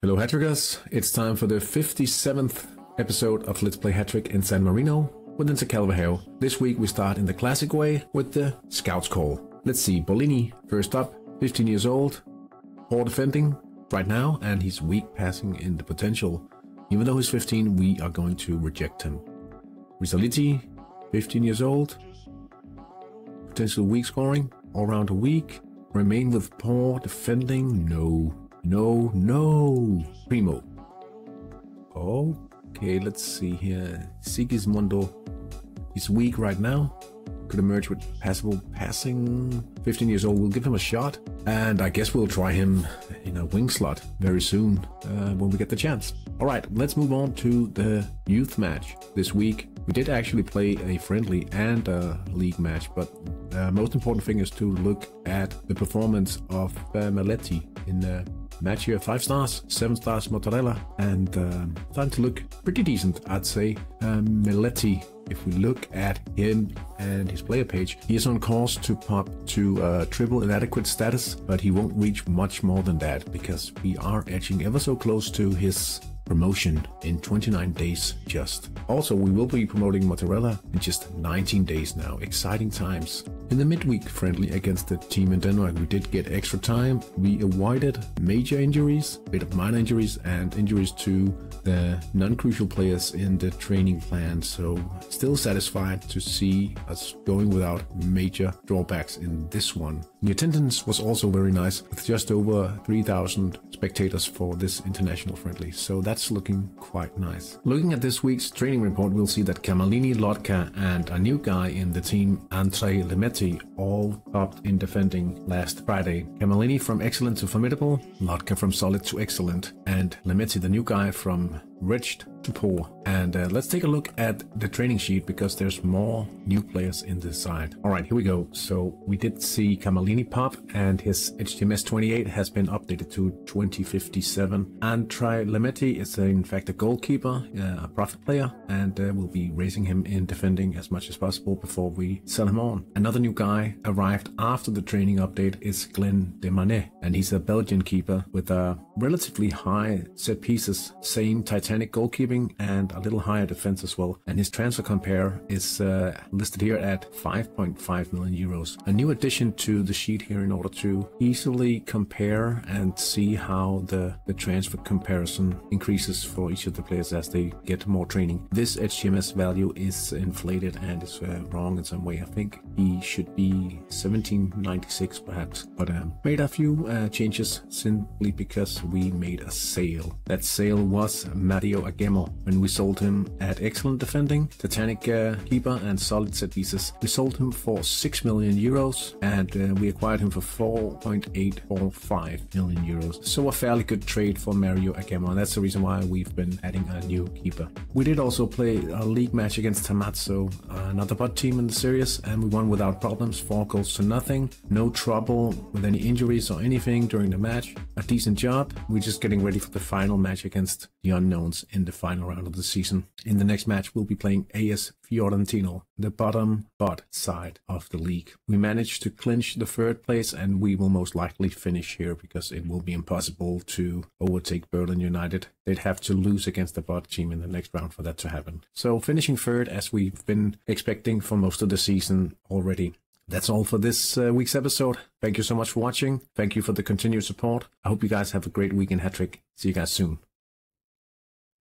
Hello, Hattrickers. It's time for the 57th episode of Let's Play Hattrick in San Marino with Inter Calvajal. This week we start in the classic way with the Scouts Call. Let's see, Bolini, first up, 15 years old, poor defending right now, and he's weak passing in the potential. Even though he's 15, we are going to reject him. Rizaliti, 15 years old, potential weak scoring, all a week, remain with poor defending, no. No, no. Primo. Okay, let's see here. Sigismundo. He's weak right now. Could emerge with passable passing. 15 years old. We'll give him a shot. And I guess we'll try him in a wing slot very soon uh, when we get the chance. All right, let's move on to the youth match this week. We did actually play a friendly and a league match, but the most important thing is to look at the performance of uh, Maletti in the here. Five stars, seven stars mozzarella, and um, starting to look pretty decent, I'd say. Um, Meletti, if we look at him and his player page, he is on course to pop to uh, triple inadequate status, but he won't reach much more than that because we are edging ever so close to his promotion in 29 days just. Also, we will be promoting Mozzarella in just 19 days now. Exciting times. In the midweek friendly against the team in Denmark, we did get extra time. We avoided major injuries, a bit of minor injuries, and injuries to the non-crucial players in the training plan. So still satisfied to see us going without major drawbacks in this one. The attendance was also very nice with just over 3,000 spectators for this international friendly. So that's looking quite nice. Looking at this week's training report, we'll see that Kamalini, Lotka and a new guy in the team, Andre All topped in defending last Friday. Kamalini from excellent to formidable, Lotka from solid to excellent, and Lemetti, the new guy from rich to poor. And uh, let's take a look at the training sheet because there's more new players in this side. All right, here we go. So we did see Kamalini pop and his HTMS 28 has been updated to 2057. And Tri Lemetti is uh, in fact a goalkeeper, uh, a profit player, and uh, we'll be raising him in defending as much as possible before we sell him on. Another new guy arrived after the training update is Glenn Demanet, and he's a Belgian keeper with a relatively high set pieces, same Titanic goalkeeping and a little higher defense as well. And his transfer compare is uh, listed here at 5.5 million euros. A new addition to the sheet here in order to easily compare and see how the, the transfer comparison increases for each of the players as they get more training. This HTMS value is inflated and is uh, wrong in some way. I think he should be 1796 perhaps, but um, made a few uh, changes simply because we made a sale. That sale was Mario Agemo when we sold him at excellent defending, Titanic uh, keeper and solid set pieces. We sold him for 6 million euros and uh, we acquired him for 4.845 million euros. So a fairly good trade for Mario Agemo and that's the reason why we've been adding a new keeper. We did also play a league match against Tamazzo, another bot team in the series, and we won without problems, 4 goals to nothing, no trouble with any injuries or anything during the match. A decent job. We're just getting ready for the final match against the unknowns in the final round of the season. In the next match, we'll be playing AS Fiorentino, the bottom bot side of the league. We managed to clinch the third place and we will most likely finish here because it will be impossible to overtake Berlin United. They'd have to lose against the bot team in the next round for that to happen. So finishing third as we've been expecting for most of the season already. That's all for this uh, week's episode. Thank you so much for watching. Thank you for the continued support. I hope you guys have a great week in Hattrick. See you guys soon.